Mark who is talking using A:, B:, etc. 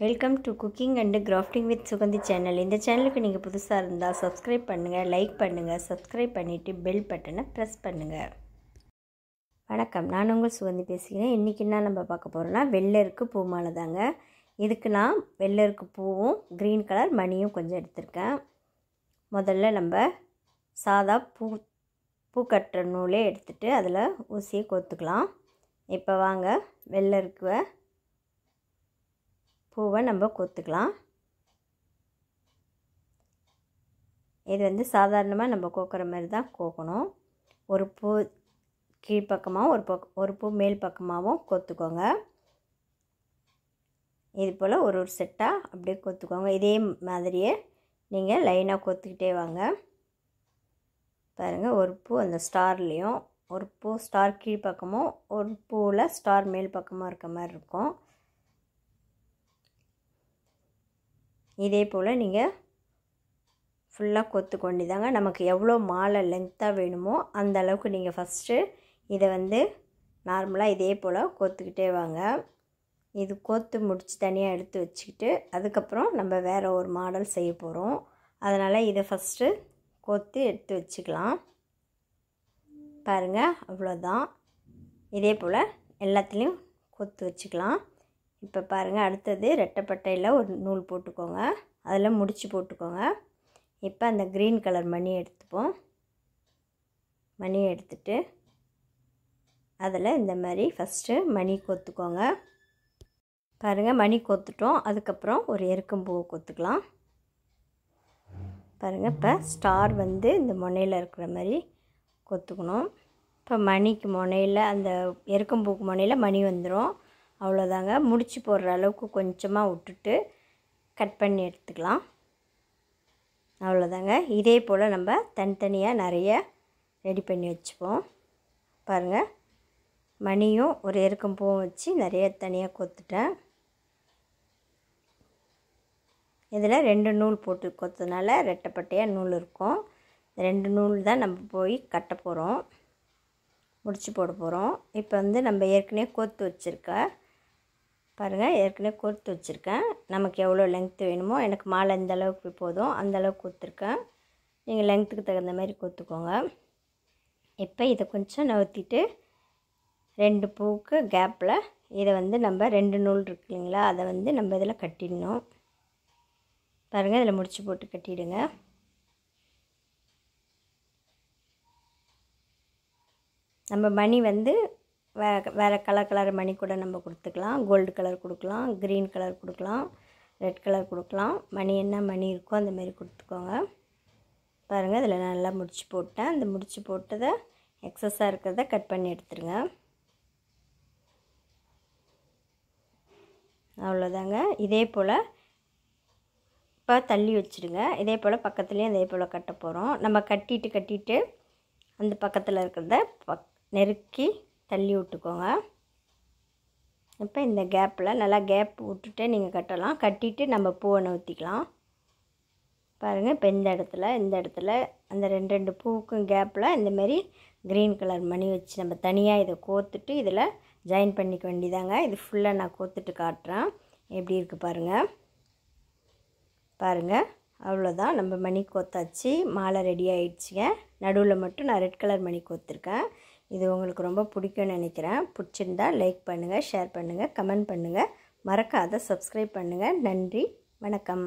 A: Welcome to cooking and crafting with Suganthi channel இந்த சேனலுக்கு நீங்கள் புதுசாக இருந்தால் சப்ஸ்கிரைப் பண்ணுங்கள் லைக் பண்ணுங்கள் சப்ஸ்கிரைப் பண்ணிவிட்டு பெல் பட்டனை ப்ரெஸ் பண்ணுங்கள் வணக்கம். நான் உங்கள் சுகந்தி பேசுகிறேன். இன்றைக்கி என்ன நம்ம பார்க்க போகிறோன்னா வெள்ளருக்கு பூ மாலை தாங்க இதுக்கு நான் வெள்ளருக்கு பூவும் க்ரீன் கலர் மணியும் கொஞ்சம் எடுத்திருக்கேன். முதல்ல நம்ம சாதா பூ பூ கட்டுற நூலே எடுத்துகிட்டு அதில் ஊசியை கோத்துக்கலாம். இப்போ வாங்க வெள்ளருக்குவை பூவை நம்ம கோத்துக்கலாம். இது வந்து சாதாரணமாக நம்ம கோக்கிற மாதிரி தான் கோக்கணும். ஒரு பூ கீழ்ப்பக்கமாகவும் ஒரு பக் ஒரு பூ மேல் பக்கமாகவும் கோத்துக்கோங்க. இது போல் ஒரு ஒரு செட்டாக அப்படியே கோத்துக்கோங்க. இதே மாதிரியே நீங்கள் லைனாக கோத்துக்கிட்டே வாங்க. பாருங்கள் ஒரு பூ அந்த ஸ்டார்லேயும் ஒரு பூ ஸ்டார் கீழ்ப்பக்கமும் ஒரு பூவில் ஸ்டார் மேல் பக்கமாக இருக்க மாதிரி இருக்கும். இதே போல் நீங்கள் ஃபுல்லாக கொத்து கொண்டிதாங்க நமக்கு எவ்வளோ மாலை லென்த்தாக வேணுமோ அந்த அளவுக்கு நீங்கள் ஃபஸ்ட்டு இதை வந்து நார்மலாக இதே போல் கொத்துக்கிட்டே வாங்க. இது கொத்து முடித்து தனியாக எடுத்து வச்சுக்கிட்டு அதுக்கப்புறம் நம்ம வேறு ஒரு மாடல் செய்ய போகிறோம் அதனால் இதை ஃபஸ்ட்டு கொத்து எடுத்து வச்சுக்கலாம். பாருங்கள் அவ்வளோதான் இதே போல் எல்லாத்துலேயும் கொத்து வச்சுக்கலாம். இப்போ பாருங்கள் அடுத்தது ரெட்டைப்பட்டையில் ஒரு நூல் போட்டுக்கோங்க. அதில் முடித்து போட்டுக்கோங்க. இப்போ அந்த க்ரீன் கலர் மணி எடுத்துப்போம். மணி எடுத்துட்டு அதில் இந்த மாதிரி ஃபஸ்ட்டு மணி கொத்துக்கோங்க. பாருங்கள் மணி கொத்துட்டோம். அதுக்கப்புறம் ஒரு எருக்கம்பூவை கொத்துக்கலாம். பாருங்கள் இப்போ ஸ்டார் வந்து இந்த முனையில் இருக்கிற மாதிரி கொத்துக்கணும். இப்போ மணிக்கு முனையில் அந்த எருக்கம்பூக்கு முனையில் மணி வந்துடும். அவ்வளோதாங்க. முடிச்சு போடுற அளவுக்கு கொஞ்சமாக விட்டுட்டு கட் பண்ணி எடுத்துக்கலாம். அவ்வளோதாங்க. இதே போல் நம்ம தனித்தனியாக நிறைய ரெடி பண்ணி வச்சுப்போம். பாருங்கள் மணியும் ஒரு எருக்கம் பூவும் வச்சு நிறைய தனியாக கொத்துட்டேன். இதில் ரெண்டு நூல் போட்டு கொத்ததுனால ரெட்டைப்பட்டையாக நூல் இருக்கும். ரெண்டு நூல் தான் நம்ம போய் கட்ட போகிறோம் முடிச்சு போட போகிறோம் இப்போ வந்து நம்ம ஏற்கனவே கோத்து வச்சுருக்க பாருங்கள் ஏற்கனவே கோர்த்து வச்சுருக்கேன். நமக்கு எவ்வளோ லென்த்து வேணுமோ எனக்கு மாலை இந்த அளவுக்கு போதும். அந்தளவுக்கு கொடுத்துருக்கேன் நீங்கள் லென்த்துக்கு தகுந்த மாதிரி கொடுத்துக்கோங்க இப்போ இதை கொஞ்சம் நவுத்திட்டு ரெண்டு பூவுக்கு கேப்பில் இதை வந்து நம்ம ரெண்டு நூல் இருக்கு இல்லைங்களா அதை வந்து நம்ம இதில் கட்டிடணும். பாருங்கள் இதில் முடிச்சு போட்டு கட்டிடுங்க. நம்ம மணி வந்து வேறு வேறு கலர் கலர் மணி கூட நம்ம கொடுத்துக்கலாம். கோல்டு கலர் கொடுக்கலாம். க்ரீன் கலர் கொடுக்கலாம். ரெட் கலர் கொடுக்கலாம். மணி என்ன மணி இருக்கோ அந்தமாரி கொடுத்துக்கோங்க. பாருங்கள் இதில் நல்லா முடிச்சு போட்டேன். அந்த முடிச்சு போட்டதை எக்ஸஸாக இருக்கிறத கட் பண்ணி எடுத்துருங்க. அவ்வளோதாங்க. இதே போல் இப்போ தள்ளி வச்சுடுங்க இதே போல் பக்கத்துலேயும் இதே போல் கட்ட போகிறோம் நம்ம கட்டிட்டு கட்டிட்டு அந்த பக்கத்தில் இருக்கிறத பக் நெருக்கி தள்ளி விட்டுக்கோங்க. இப்போ இந்த கேப்பில் நல்லா கேப் விட்டுட்டு நீங்கள் கட்டலாம். கட்டிட்டு நம்ம பூவை நவுத்திக்கலாம். பாருங்கள் இப்போ இந்த இடத்துல இந்த இடத்துல அந்த ரெண்டு ரெண்டு பூவுக்கும் கேப்பில் இந்தமாரி க்ரீன் கலர் மணி வச்சு நம்ம தனியாக இதை கோத்துட்டு இதில் ஜாயின் பண்ணிக்க வேண்டியதாங்க. இது ஃபுல்லாக நான் கோத்துட்டு காட்டுறேன். எப்படி இருக்குது பாருங்கள் பாருங்கள் அவ்வளோதான் நம்ம மணி கோத்தாச்சு. மாலை ரெடி ஆகிடுச்சிங்க நடுவில் மட்டும் நான் ரெட் கலர் மணி கோத்துருக்கேன். இது உங்களுக்கு ரொம்ப பிடிக்கும்னு நினைக்கிறேன். பிடிச்சிருந்தா லைக் பண்ணுங்கள் ஷேர் பண்ணுங்கள் கமெண்ட் பண்ணுங்கள் மறக்காத சப்ஸ்கிரைப் பண்ணுங்கள் நன்றி வணக்கம்.